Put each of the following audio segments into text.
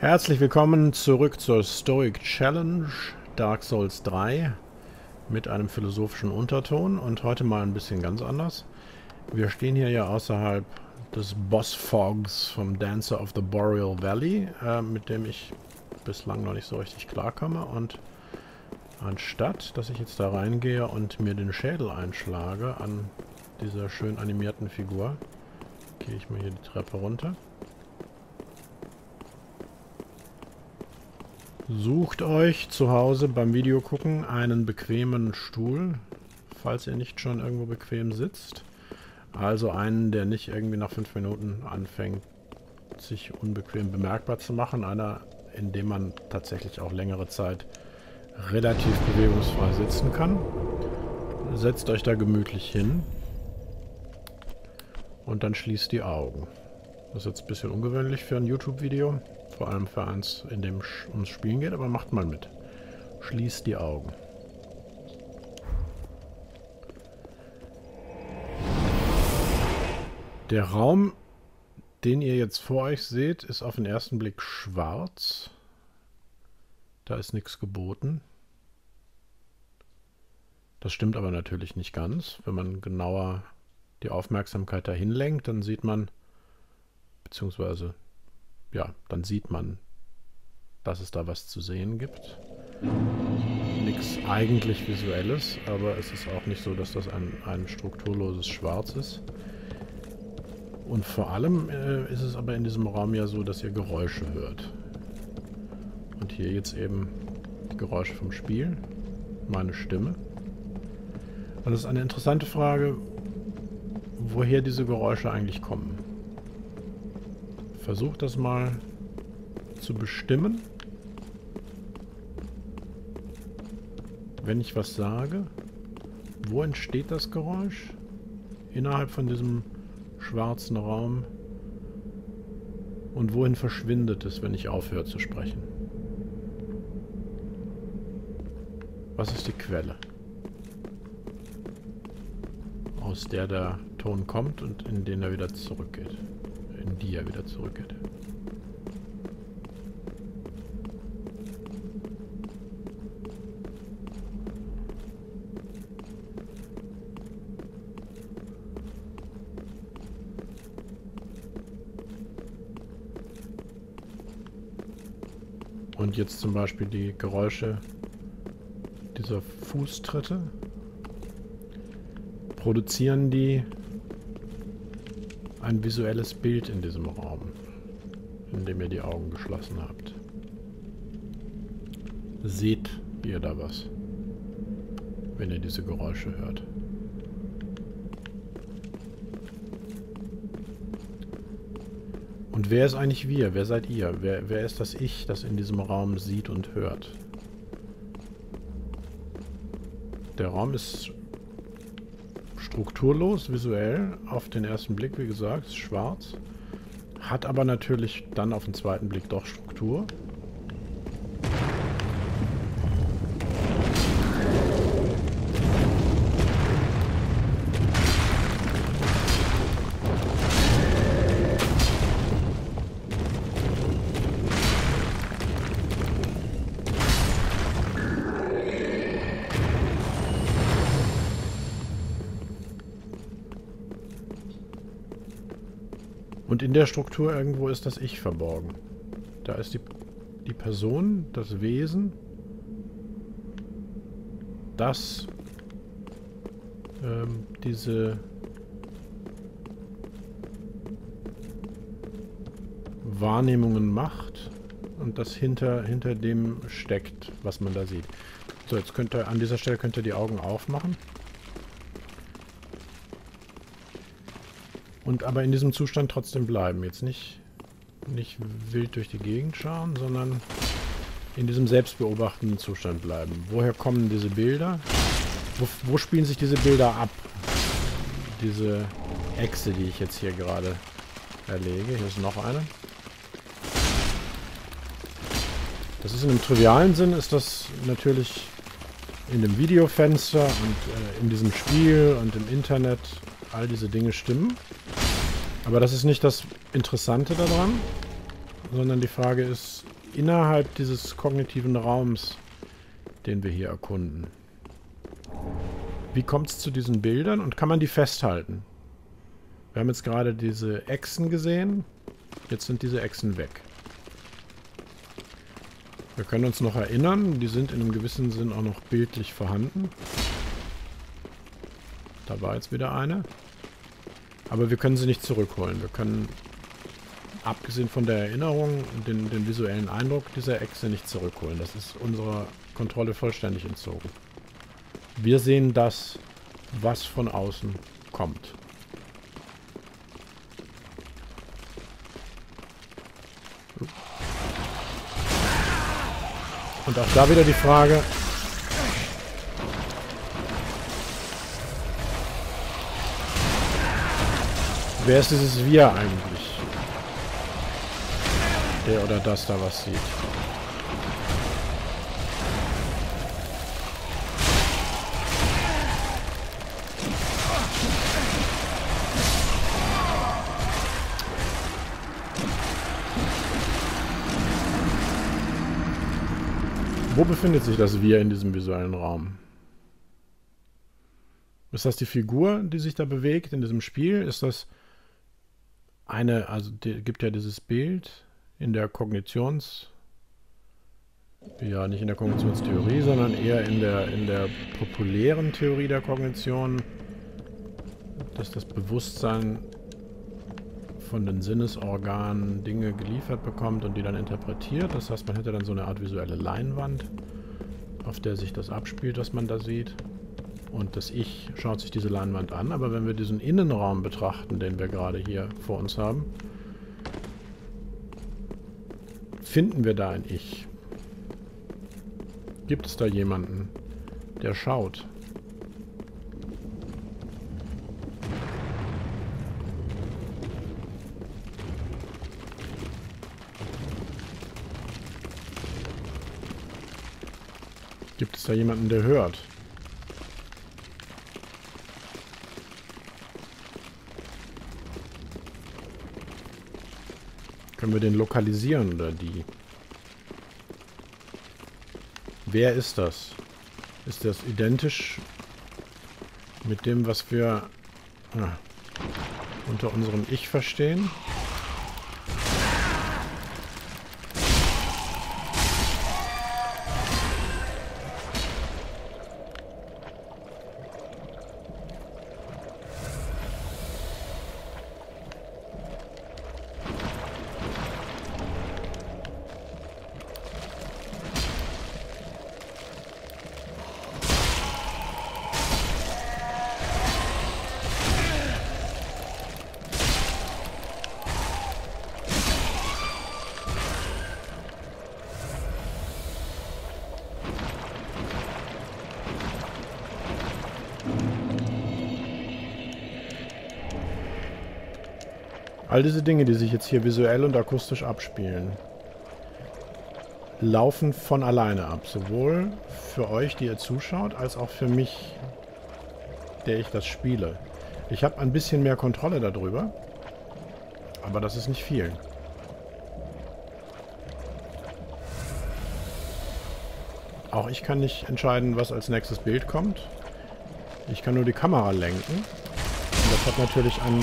Herzlich willkommen zurück zur Stoic Challenge Dark Souls 3 mit einem philosophischen Unterton und heute mal ein bisschen ganz anders. Wir stehen hier ja außerhalb des Boss Fogs vom Dancer of the Boreal Valley, äh, mit dem ich bislang noch nicht so richtig klarkomme und anstatt, dass ich jetzt da reingehe und mir den Schädel einschlage an dieser schön animierten Figur, gehe ich mal hier die Treppe runter. Sucht euch zu Hause beim Video gucken einen bequemen Stuhl, falls ihr nicht schon irgendwo bequem sitzt. Also einen, der nicht irgendwie nach fünf Minuten anfängt, sich unbequem bemerkbar zu machen. Einer, in dem man tatsächlich auch längere Zeit relativ bewegungsfrei sitzen kann. Setzt euch da gemütlich hin und dann schließt die Augen. Das ist jetzt ein bisschen ungewöhnlich für ein YouTube-Video. Vor allem für eins, in dem es ums Spielen geht, aber macht mal mit. Schließt die Augen. Der Raum, den ihr jetzt vor euch seht, ist auf den ersten Blick schwarz. Da ist nichts geboten. Das stimmt aber natürlich nicht ganz. Wenn man genauer die Aufmerksamkeit dahin lenkt, dann sieht man, beziehungsweise ja, dann sieht man, dass es da was zu sehen gibt. Nichts eigentlich Visuelles, aber es ist auch nicht so, dass das ein, ein strukturloses Schwarz ist. Und vor allem äh, ist es aber in diesem Raum ja so, dass ihr Geräusche hört. Und hier jetzt eben die Geräusche vom Spiel, meine Stimme. Und das ist eine interessante Frage, woher diese Geräusche eigentlich kommen. Versucht das mal zu bestimmen. Wenn ich was sage, wo entsteht das Geräusch? Innerhalb von diesem schwarzen Raum. Und wohin verschwindet es, wenn ich aufhöre zu sprechen? Was ist die Quelle? Aus der der Ton kommt und in den er wieder zurückgeht in die er wieder zurückgeht. Und jetzt zum Beispiel die Geräusche dieser Fußtritte. Produzieren die ein visuelles Bild in diesem Raum, in dem ihr die Augen geschlossen habt. Seht ihr da was, wenn ihr diese Geräusche hört? Und wer ist eigentlich wir? Wer seid ihr? Wer, wer ist das Ich, das in diesem Raum sieht und hört? Der Raum ist strukturlos, visuell, auf den ersten Blick, wie gesagt, ist schwarz. Hat aber natürlich dann auf den zweiten Blick doch Struktur. Und in der Struktur irgendwo ist das Ich verborgen. Da ist die, die Person, das Wesen, das ähm, diese Wahrnehmungen macht und das hinter, hinter dem steckt, was man da sieht. So, jetzt könnt ihr an dieser Stelle könnt ihr die Augen aufmachen. Und aber in diesem Zustand trotzdem bleiben. Jetzt nicht, nicht wild durch die Gegend schauen, sondern in diesem selbstbeobachtenden Zustand bleiben. Woher kommen diese Bilder? Wo, wo spielen sich diese Bilder ab? Diese Echse, die ich jetzt hier gerade erlege. Hier ist noch eine. Das ist in einem trivialen Sinn, ist das natürlich in dem Videofenster und äh, in diesem Spiel und im Internet all diese Dinge stimmen. Aber das ist nicht das Interessante daran. sondern die Frage ist, innerhalb dieses kognitiven Raums, den wir hier erkunden, wie kommt es zu diesen Bildern und kann man die festhalten? Wir haben jetzt gerade diese Echsen gesehen. Jetzt sind diese Echsen weg. Wir können uns noch erinnern, die sind in einem gewissen Sinn auch noch bildlich vorhanden. Da war jetzt wieder eine. Aber wir können sie nicht zurückholen. Wir können, abgesehen von der Erinnerung, den, den visuellen Eindruck dieser Echse nicht zurückholen. Das ist unserer Kontrolle vollständig entzogen. Wir sehen das, was von außen kommt. Und auch da wieder die Frage, wer ist dieses Wir eigentlich? Der oder das da was sieht. Wo befindet sich das Wir in diesem visuellen Raum? Ist das die Figur, die sich da bewegt in diesem Spiel? Ist das eine, also die, gibt ja dieses Bild in der Kognitions, ja nicht in der Kognitionstheorie, sondern eher in der, in der populären Theorie der Kognition, dass das Bewusstsein von den Sinnesorganen Dinge geliefert bekommt und die dann interpretiert. Das heißt, man hätte dann so eine Art visuelle Leinwand, auf der sich das abspielt, was man da sieht. Und das Ich schaut sich diese Leinwand an. Aber wenn wir diesen Innenraum betrachten, den wir gerade hier vor uns haben, finden wir da ein Ich. Gibt es da jemanden, der schaut? Gibt es da jemanden, der hört? Können wir den lokalisieren oder die? Wer ist das? Ist das identisch mit dem, was wir ah, unter unserem Ich verstehen? All diese Dinge, die sich jetzt hier visuell und akustisch abspielen, laufen von alleine ab. Sowohl für euch, die ihr zuschaut, als auch für mich, der ich das spiele. Ich habe ein bisschen mehr Kontrolle darüber, aber das ist nicht viel. Auch ich kann nicht entscheiden, was als nächstes Bild kommt. Ich kann nur die Kamera lenken. Und das hat natürlich einen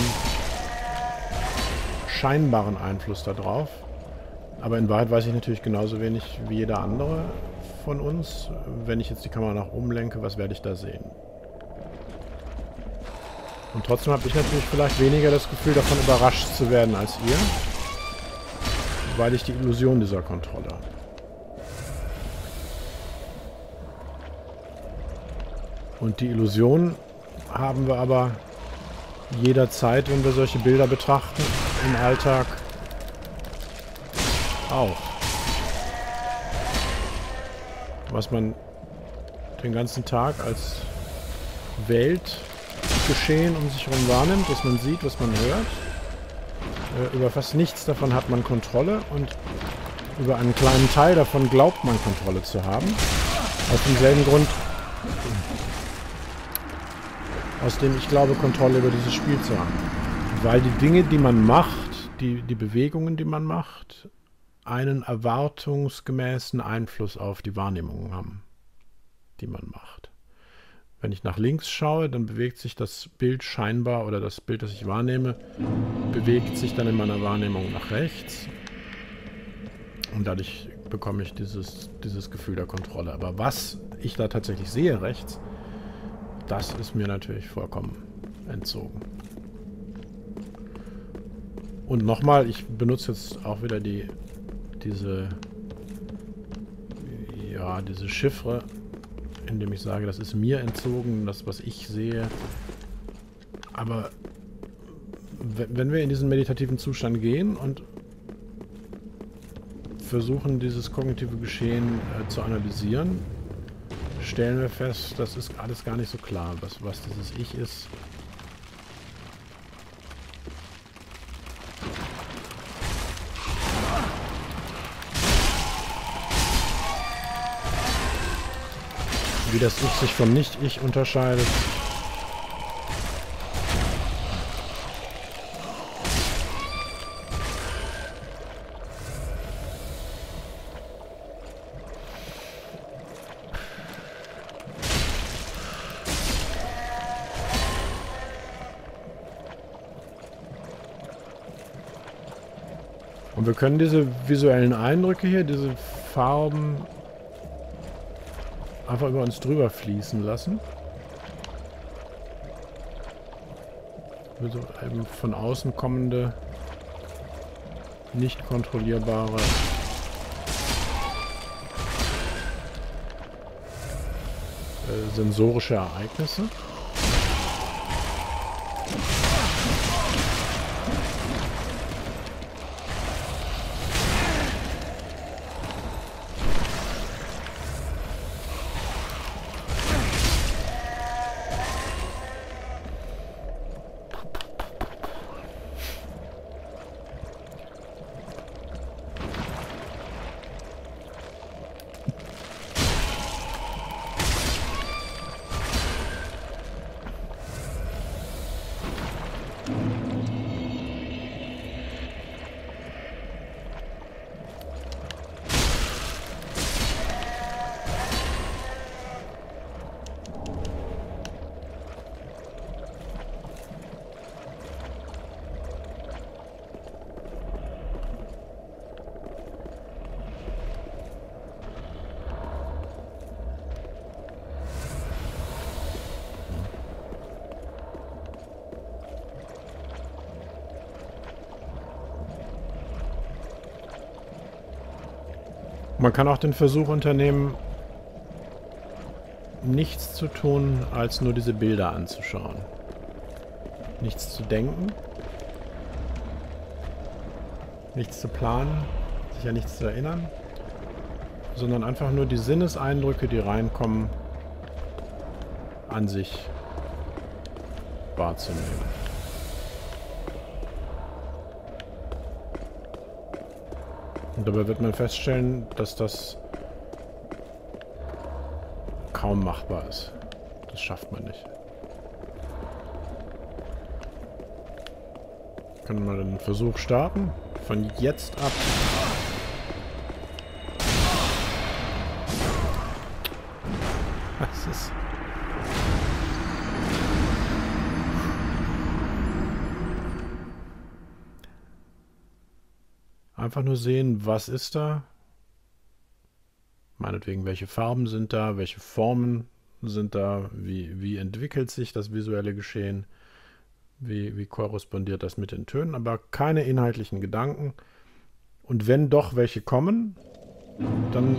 scheinbaren Einfluss darauf. Aber in Wahrheit weiß ich natürlich genauso wenig wie jeder andere von uns. Wenn ich jetzt die Kamera nach oben lenke, was werde ich da sehen? Und trotzdem habe ich natürlich vielleicht weniger das Gefühl, davon überrascht zu werden als ihr. Weil ich die Illusion dieser Kontrolle. Und die Illusion haben wir aber jederzeit, wenn wir solche Bilder betrachten im Alltag auch. Was man den ganzen Tag als Weltgeschehen um sich herum wahrnimmt, was man sieht, was man hört. Äh, über fast nichts davon hat man Kontrolle und über einen kleinen Teil davon glaubt man Kontrolle zu haben. Aus demselben Grund, aus dem ich glaube, Kontrolle über dieses Spiel zu haben. Weil die Dinge, die man macht, die, die Bewegungen, die man macht, einen erwartungsgemäßen Einfluss auf die Wahrnehmung haben, die man macht. Wenn ich nach links schaue, dann bewegt sich das Bild scheinbar oder das Bild, das ich wahrnehme, bewegt sich dann in meiner Wahrnehmung nach rechts. Und dadurch bekomme ich dieses, dieses Gefühl der Kontrolle. Aber was ich da tatsächlich sehe rechts, das ist mir natürlich vollkommen entzogen. Und nochmal, ich benutze jetzt auch wieder die diese ja, diese Chiffre, indem ich sage, das ist mir entzogen, das, was ich sehe. Aber wenn wir in diesen meditativen Zustand gehen und versuchen, dieses kognitive Geschehen äh, zu analysieren, stellen wir fest, das ist alles gar nicht so klar, was, was dieses Ich ist. Wie das Ich sich vom Nicht-Ich unterscheidet. Und wir können diese visuellen Eindrücke hier, diese Farben einfach über uns drüber fließen lassen. Also eben von außen kommende, nicht kontrollierbare äh, sensorische Ereignisse. Man kann auch den Versuch unternehmen, nichts zu tun, als nur diese Bilder anzuschauen. Nichts zu denken, nichts zu planen, sich an nichts zu erinnern, sondern einfach nur die Sinneseindrücke, die reinkommen, an sich wahrzunehmen. Und dabei wird man feststellen, dass das kaum machbar ist. Das schafft man nicht. Können wir den Versuch starten? Von jetzt ab. Einfach nur sehen, was ist da. Meinetwegen, welche Farben sind da, welche Formen sind da, wie, wie entwickelt sich das visuelle Geschehen, wie, wie korrespondiert das mit den Tönen, aber keine inhaltlichen Gedanken. Und wenn doch welche kommen, dann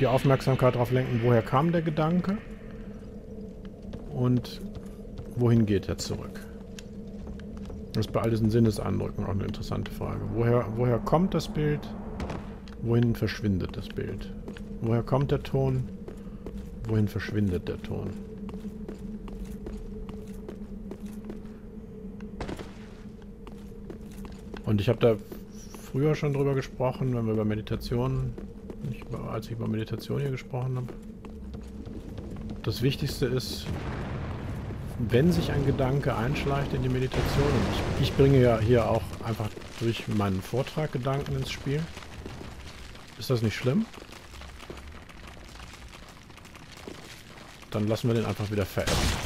die Aufmerksamkeit darauf lenken, woher kam der Gedanke und wohin geht er zurück. Das ist bei all diesen Sinneseindrücken auch eine interessante Frage. Woher, woher kommt das Bild? Wohin verschwindet das Bild? Woher kommt der Ton? Wohin verschwindet der Ton? Und ich habe da früher schon drüber gesprochen, wenn wir über Meditation, ich, als ich über Meditation hier gesprochen habe. Das Wichtigste ist, wenn sich ein Gedanke einschleicht in die Meditation, ich, ich bringe ja hier auch einfach durch meinen Vortrag Gedanken ins Spiel. Ist das nicht schlimm? Dann lassen wir den einfach wieder verändern.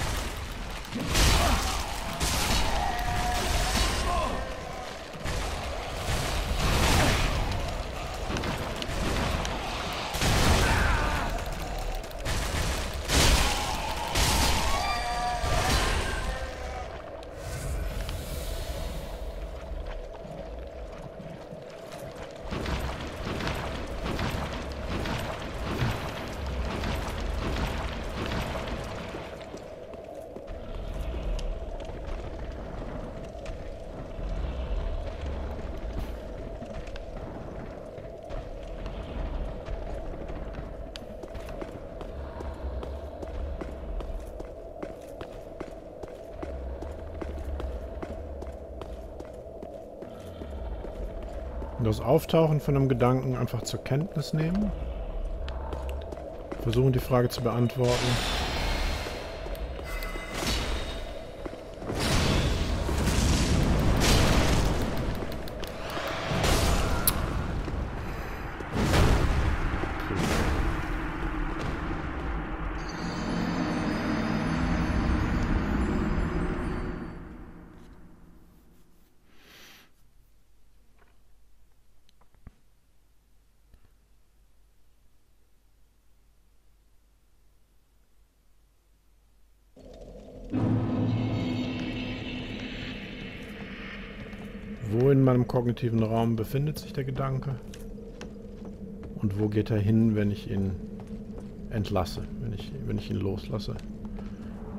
Das Auftauchen von einem Gedanken einfach zur Kenntnis nehmen. Versuchen die Frage zu beantworten. Kognitiven Raum befindet sich der Gedanke? Und wo geht er hin, wenn ich ihn entlasse, wenn ich, wenn ich ihn loslasse?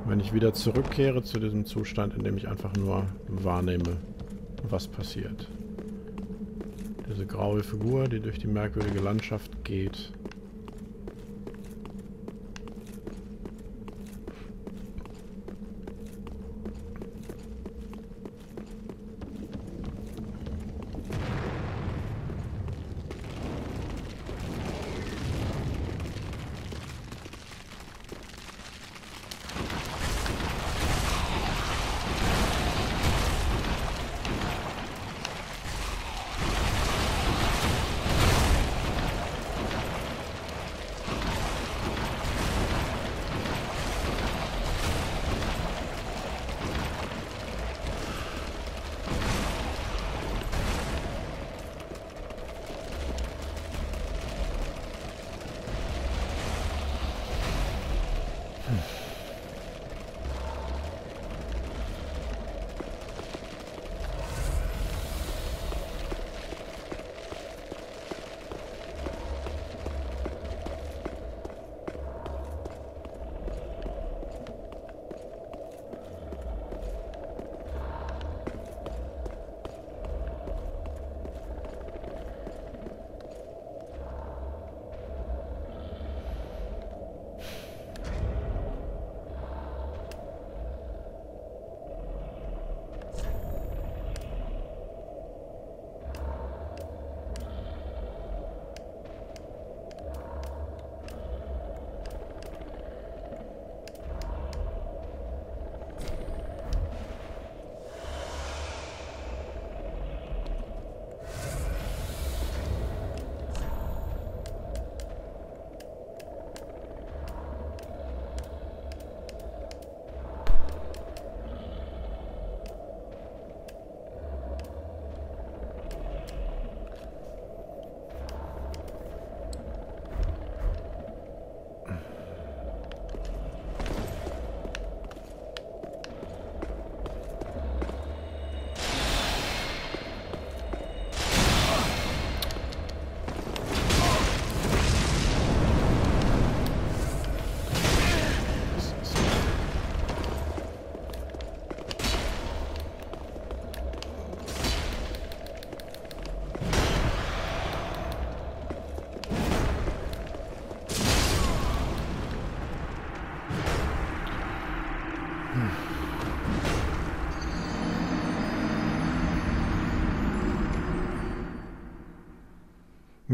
Wenn ich wieder zurückkehre zu diesem Zustand, in dem ich einfach nur wahrnehme, was passiert. Diese graue Figur, die durch die merkwürdige Landschaft geht,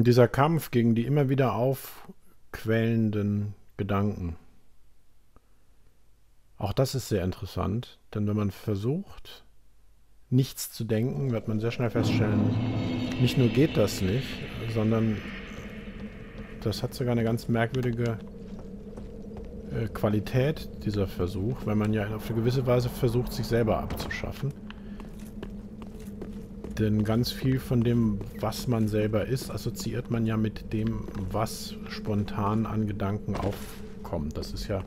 dieser Kampf gegen die immer wieder aufquellenden Gedanken. Auch das ist sehr interessant, denn wenn man versucht, nichts zu denken, wird man sehr schnell feststellen, nicht nur geht das nicht, sondern das hat sogar eine ganz merkwürdige äh, Qualität, dieser Versuch, wenn man ja auf eine gewisse Weise versucht, sich selber abzuschaffen. Denn ganz viel von dem, was man selber ist, assoziiert man ja mit dem, was spontan an Gedanken aufkommt. Das ist ja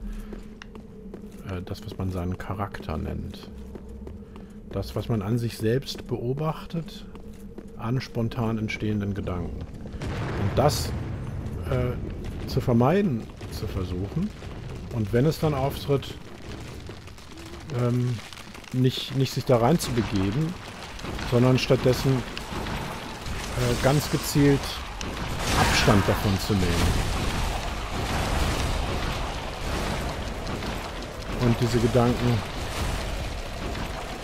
äh, das, was man seinen Charakter nennt. Das, was man an sich selbst beobachtet, an spontan entstehenden Gedanken. Und das äh, zu vermeiden, zu versuchen. Und wenn es dann auftritt, ähm, nicht, nicht sich da rein zu begeben, sondern stattdessen äh, ganz gezielt Abstand davon zu nehmen. Und diese Gedanken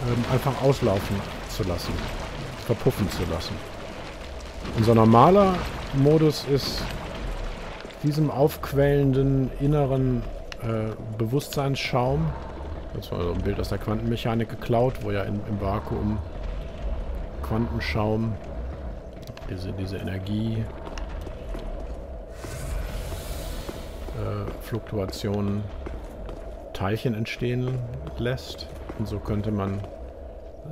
ähm, einfach auslaufen zu lassen, verpuffen zu lassen. Unser normaler Modus ist diesem aufquellenden inneren äh, Bewusstseinsschaum, das war ein Bild aus der Quantenmechanik geklaut, wo ja in, im Vakuum Quantenschaum diese, diese Energie äh, Teilchen entstehen lässt. Und so könnte man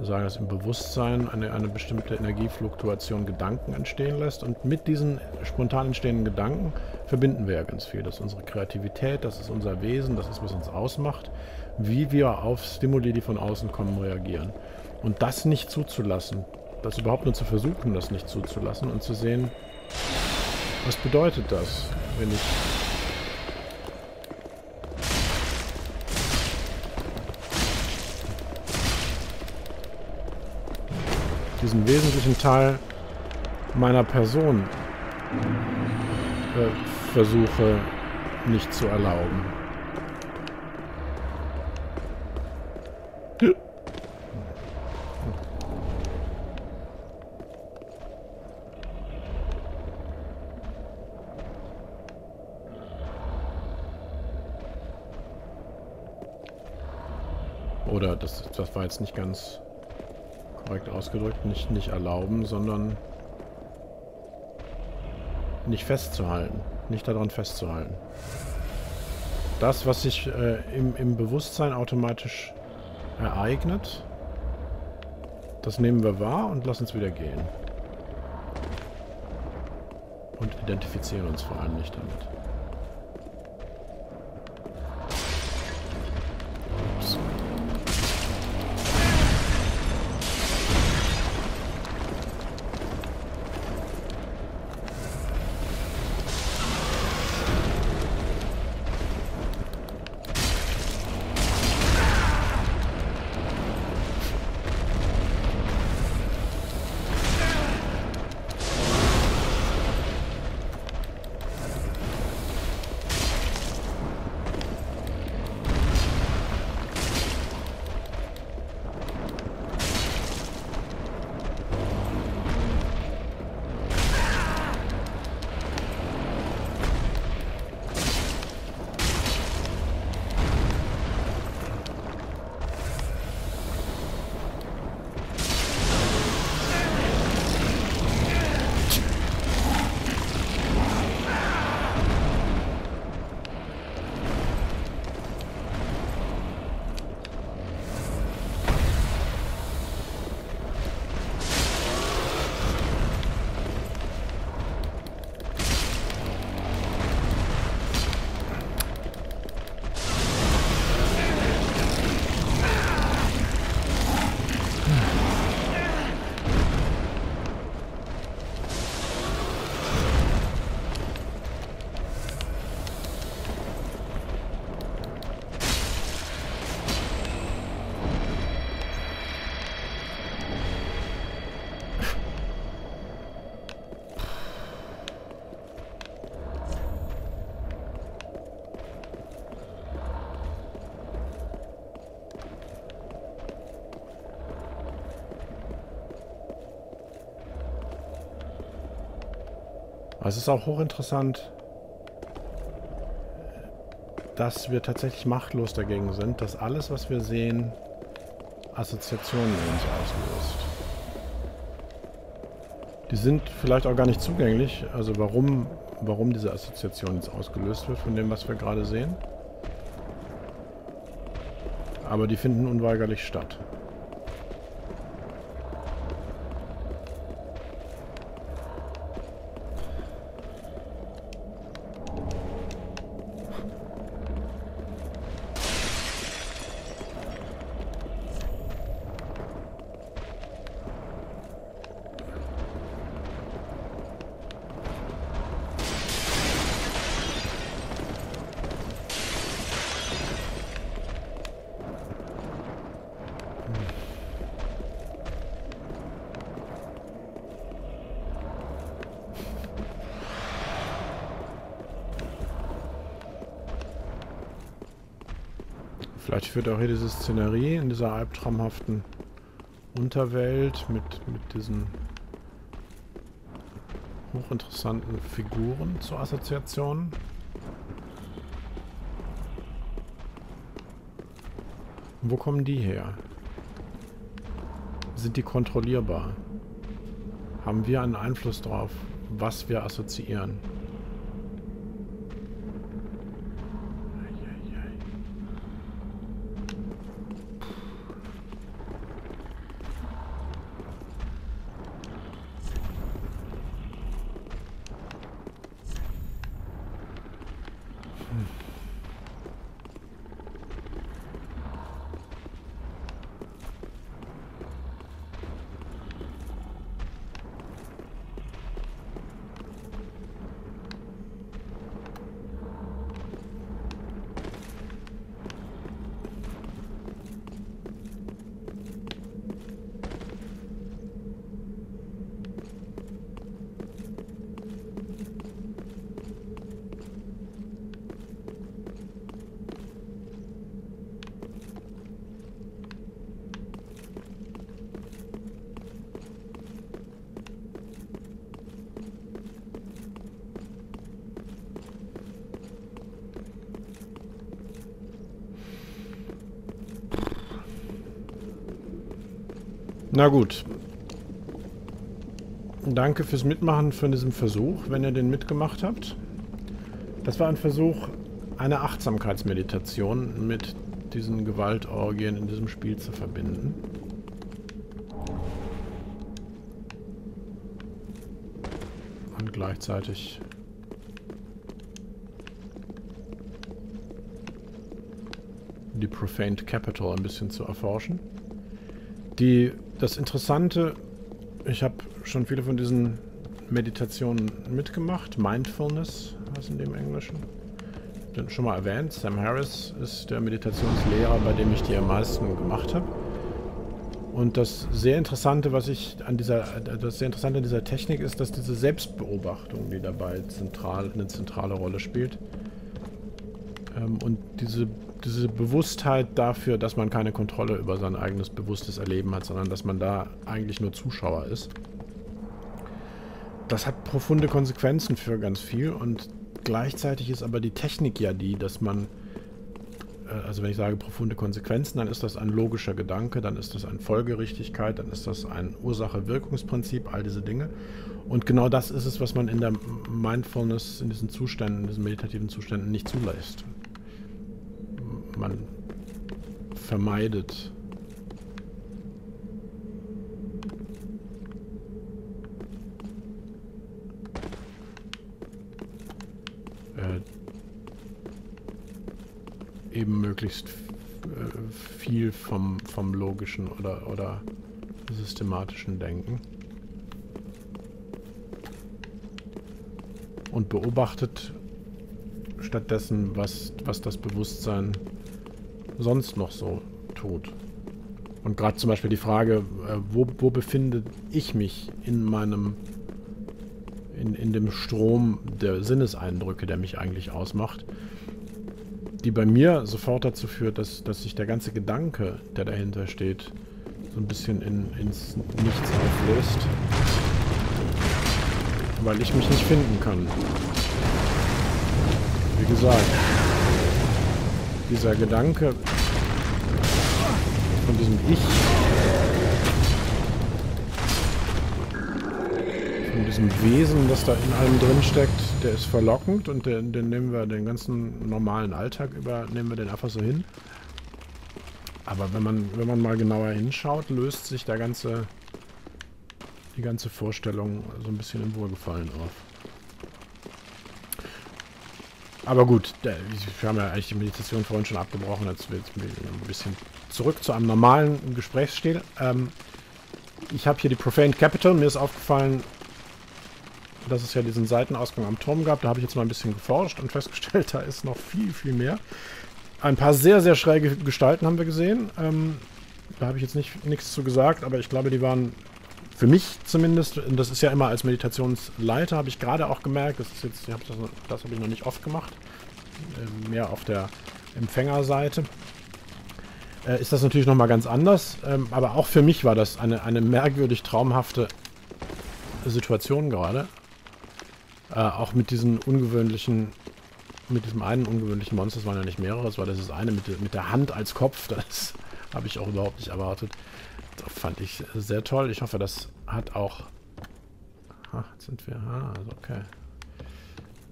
sagen, dass im Bewusstsein eine, eine bestimmte Energiefluktuation Gedanken entstehen lässt. Und mit diesen spontan entstehenden Gedanken verbinden wir ja ganz viel. Das ist unsere Kreativität, das ist unser Wesen, das ist, was uns ausmacht, wie wir auf Stimuli, die von außen kommen, reagieren. Und das nicht zuzulassen, das überhaupt nur zu versuchen, das nicht zuzulassen und zu sehen, was bedeutet das, wenn ich diesen wesentlichen Teil meiner Person äh, versuche nicht zu erlauben. Oder das, das war jetzt nicht ganz korrekt ausgedrückt, nicht, nicht erlauben, sondern nicht festzuhalten. Nicht daran festzuhalten. Das, was sich äh, im, im Bewusstsein automatisch ereignet, das nehmen wir wahr und lassen es wieder gehen. Und identifizieren uns vor allem nicht damit. Es ist auch hochinteressant, dass wir tatsächlich machtlos dagegen sind, dass alles, was wir sehen, Assoziationen in uns auslöst. Die sind vielleicht auch gar nicht zugänglich, also warum, warum diese Assoziation jetzt ausgelöst wird von dem, was wir gerade sehen. Aber die finden unweigerlich statt. Vielleicht führt auch hier diese Szenerie in dieser albtraumhaften Unterwelt mit, mit diesen hochinteressanten Figuren zur Assoziation. Wo kommen die her? Sind die kontrollierbar? Haben wir einen Einfluss darauf, was wir assoziieren? Mm. Na gut. Danke fürs Mitmachen von diesem Versuch, wenn ihr den mitgemacht habt. Das war ein Versuch, eine Achtsamkeitsmeditation mit diesen Gewaltorgien in diesem Spiel zu verbinden. Und gleichzeitig die Profaned Capital ein bisschen zu erforschen. Die das Interessante, ich habe schon viele von diesen Meditationen mitgemacht. Mindfulness heißt in dem Englischen. Den schon mal erwähnt. Sam Harris ist der Meditationslehrer, bei dem ich die am meisten gemacht habe. Und das sehr Interessante, was ich an dieser, das sehr Interessante an dieser Technik ist, dass diese Selbstbeobachtung, die dabei zentral, eine zentrale Rolle spielt, ähm, und diese diese Bewusstheit dafür, dass man keine Kontrolle über sein eigenes bewusstes Erleben hat, sondern dass man da eigentlich nur Zuschauer ist. Das hat profunde Konsequenzen für ganz viel und gleichzeitig ist aber die Technik ja die, dass man, äh, also wenn ich sage profunde Konsequenzen, dann ist das ein logischer Gedanke, dann ist das eine Folgerichtigkeit, dann ist das ein Ursache-Wirkungsprinzip, all diese Dinge. Und genau das ist es, was man in der Mindfulness, in diesen Zuständen, in diesen meditativen Zuständen nicht zulässt man vermeidet. Äh, eben möglichst äh, viel vom, vom logischen oder, oder systematischen Denken. Und beobachtet stattdessen, was, was das Bewusstsein sonst noch so tut. Und gerade zum Beispiel die Frage, äh, wo, wo befinde ich mich in meinem, in, in dem Strom der Sinneseindrücke, der mich eigentlich ausmacht, die bei mir sofort dazu führt, dass, dass sich der ganze Gedanke, der dahinter steht, so ein bisschen in, ins Nichts auflöst. Weil ich mich nicht finden kann. Wie gesagt, dieser Gedanke von diesem Ich. Von diesem Wesen, das da in allem drin steckt, der ist verlockend und den, den nehmen wir den ganzen normalen Alltag über, nehmen wir den einfach so hin. Aber wenn man, wenn man mal genauer hinschaut, löst sich der ganze, die ganze Vorstellung so ein bisschen im Wohlgefallen auf. Aber gut, wir haben ja eigentlich die Meditation vorhin schon abgebrochen. Jetzt wird ein bisschen zurück zu einem normalen Gesprächsstil. Ähm, ich habe hier die Profane Capital. Mir ist aufgefallen, dass es ja diesen Seitenausgang am Turm gab. Da habe ich jetzt mal ein bisschen geforscht und festgestellt, da ist noch viel, viel mehr. Ein paar sehr, sehr schräge Gestalten haben wir gesehen. Ähm, da habe ich jetzt nicht nichts zu gesagt, aber ich glaube, die waren für mich zumindest, das ist ja immer als Meditationsleiter, habe ich gerade auch gemerkt, das das, das habe ich noch nicht oft gemacht, äh, mehr auf der Empfängerseite, äh, ist das natürlich nochmal ganz anders. Ähm, aber auch für mich war das eine, eine merkwürdig traumhafte Situation gerade. Äh, auch mit diesen ungewöhnlichen mit diesem einen ungewöhnlichen Monster, es waren ja nicht mehrere, es war das eine mit der Hand als Kopf, das habe ich auch überhaupt nicht erwartet. Fand ich sehr toll. Ich hoffe, das hat auch... Ach, jetzt sind wir... Ah, also okay.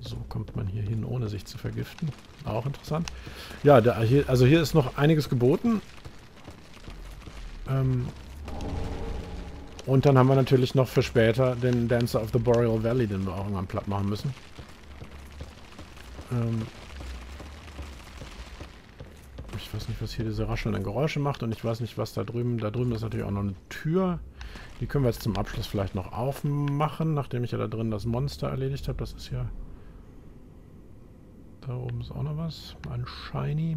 So kommt man hier hin, ohne sich zu vergiften. Auch interessant. Ja, da, hier, also hier ist noch einiges geboten. Ähm, und dann haben wir natürlich noch für später den Dancer of the Boreal Valley, den wir auch irgendwann platt machen müssen. Ähm ich weiß nicht, was hier diese raschelnden Geräusche macht und ich weiß nicht, was da drüben... Da drüben ist natürlich auch noch eine Tür. Die können wir jetzt zum Abschluss vielleicht noch aufmachen, nachdem ich ja da drin das Monster erledigt habe. Das ist ja... Da oben ist auch noch was. Ein Shiny.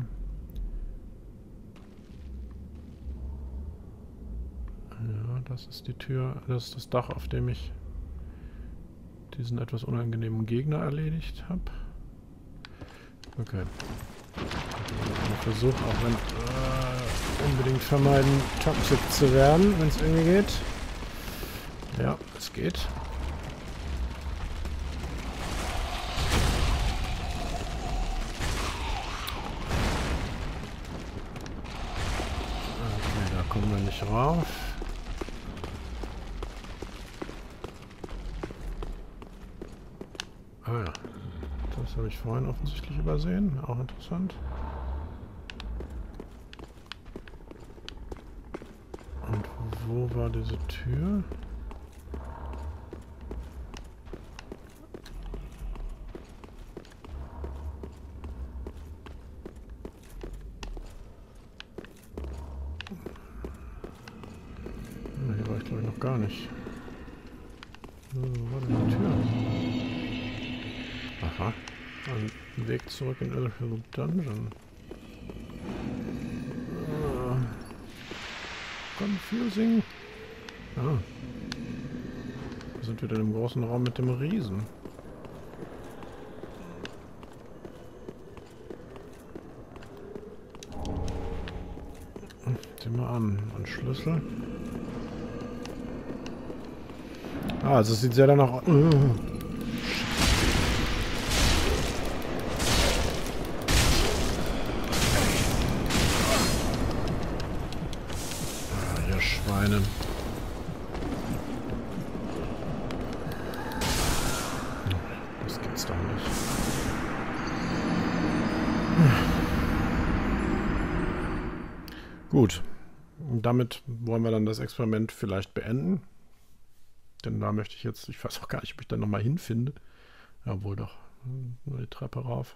Ja, das ist die Tür. Das ist das Dach, auf dem ich diesen etwas unangenehmen Gegner erledigt habe. Okay. Ich versuche auch wenn äh, unbedingt vermeiden, toxic zu werden, wenn es irgendwie geht. Ja, es geht. Okay, da kommen wir nicht rauf. Ah ja. Das habe ich vorhin offensichtlich übersehen. Auch interessant. Und wo war diese Tür? Hier war ich glaube ich noch gar nicht. Wo war denn die Tür? Aha. Ein Weg zurück in Elfield Dungeon. Uh, confusing. Ah. Wir sind wieder im großen Raum mit dem Riesen. Sieh mal an. Ein Schlüssel. Ah, also es sieht sehr danach aus. Uh. Damit wollen wir dann das Experiment vielleicht beenden. Denn da möchte ich jetzt, ich weiß auch gar nicht, ob ich da nochmal hinfinde. Ja, wohl doch. Nur die Treppe rauf.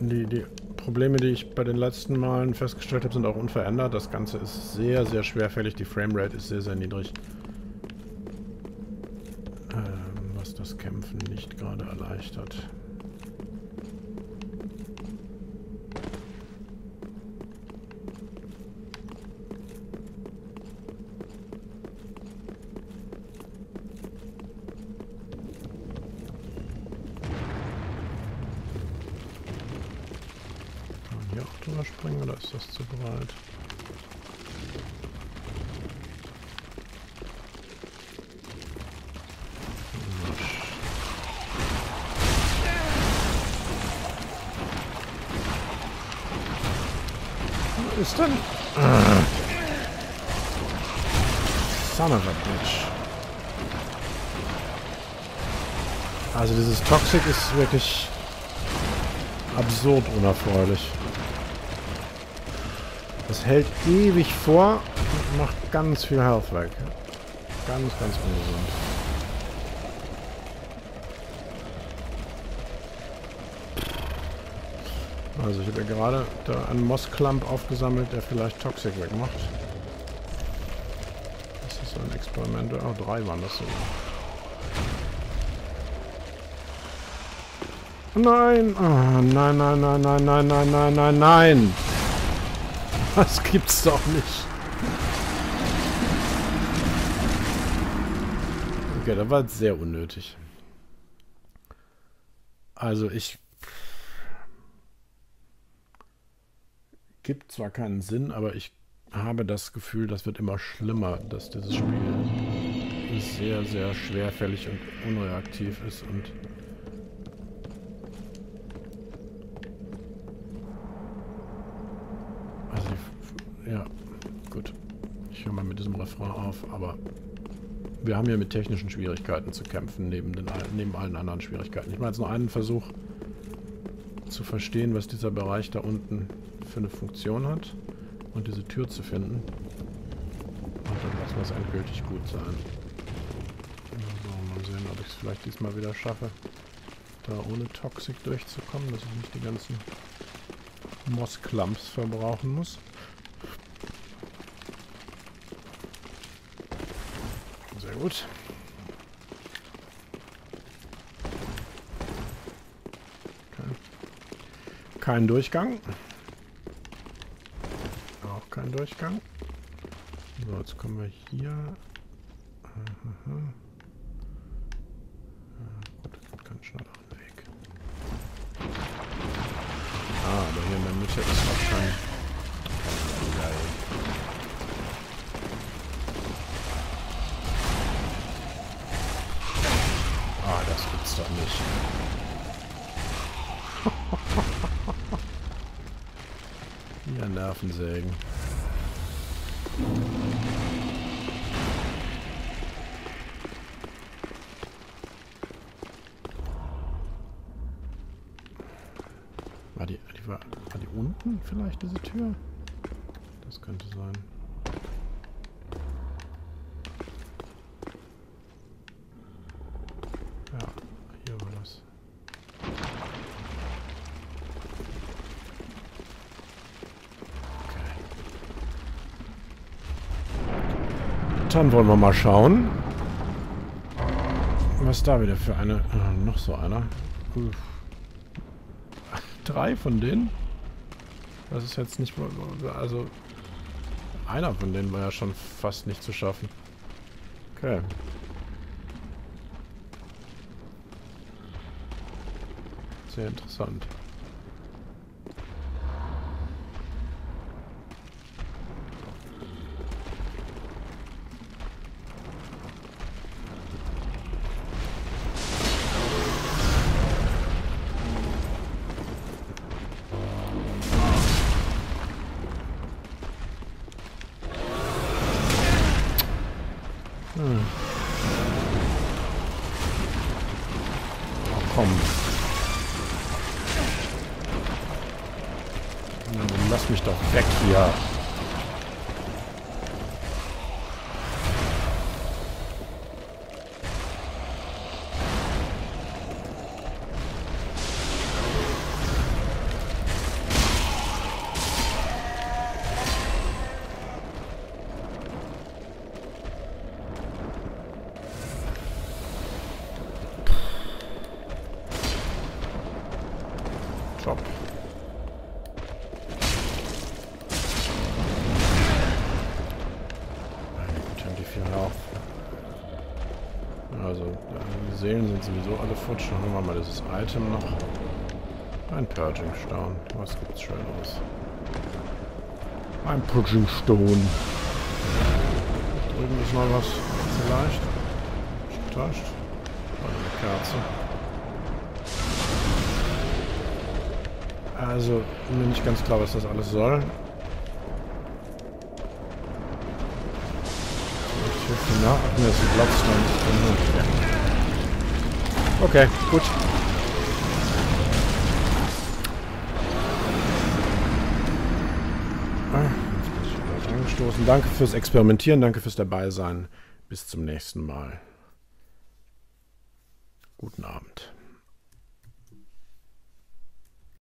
Die, die Probleme, die ich bei den letzten Malen festgestellt habe, sind auch unverändert. Das Ganze ist sehr, sehr schwerfällig. Die Framerate ist sehr, sehr niedrig. Ähm, was das Kämpfen nicht gerade erleichtert. Toxic ist wirklich absurd unerfreulich. Es hält ewig vor und macht ganz viel Health weg. Ganz, ganz ungesund. Also ich habe ja gerade da einen Moss-Clump aufgesammelt, der vielleicht Toxic wegmacht. Das ist ein Experiment. Oh, drei waren das sogar. Nein! Oh, nein, nein, nein, nein, nein, nein, nein, nein, nein! Das gibt's doch nicht. Okay, das war sehr unnötig. Also ich... Gibt zwar keinen Sinn, aber ich habe das Gefühl, das wird immer schlimmer, dass dieses Spiel sehr, sehr schwerfällig und unreaktiv ist und Ja, gut. Ich höre mal mit diesem Refrain auf, aber wir haben ja mit technischen Schwierigkeiten zu kämpfen, neben, den, neben allen anderen Schwierigkeiten. Ich mache jetzt noch einen Versuch zu verstehen, was dieser Bereich da unten für eine Funktion hat und diese Tür zu finden. Und dann lassen wir es endgültig gut sein. So, mal sehen, ob ich es vielleicht diesmal wieder schaffe, da ohne Toxic durchzukommen, dass ich nicht die ganzen Moss-Clumps verbrauchen muss. Gut. Okay. Kein Durchgang. Auch kein Durchgang. So, jetzt kommen wir hier. Aha. Gut, das kann schneller Weg. Ah, aber hier in der Mitte ist auch Ja, Nervensägen. War die war, war die unten vielleicht, diese Tür? Das könnte sein. Dann wollen wir mal schauen. Was da wieder für eine... Äh, noch so einer. Uff. Drei von denen? Das ist jetzt nicht... Also... Einer von denen war ja schon fast nicht zu schaffen. Okay. Sehr interessant. sowieso alle futsch. Dann haben wir mal dieses Item noch. Ein Purging Stone. Was gibt's Schöneres? Ein Purging Stone. Drüben ist noch was. Vielleicht. Ich getäuscht. Eine Kerze. Also, mir nicht ganz klar, was das alles soll. Ich hoffe, na, ach mir ist ein Blattstand. Okay, gut. Danke fürs Experimentieren, danke fürs Dabeisein. Bis zum nächsten Mal. Guten Abend.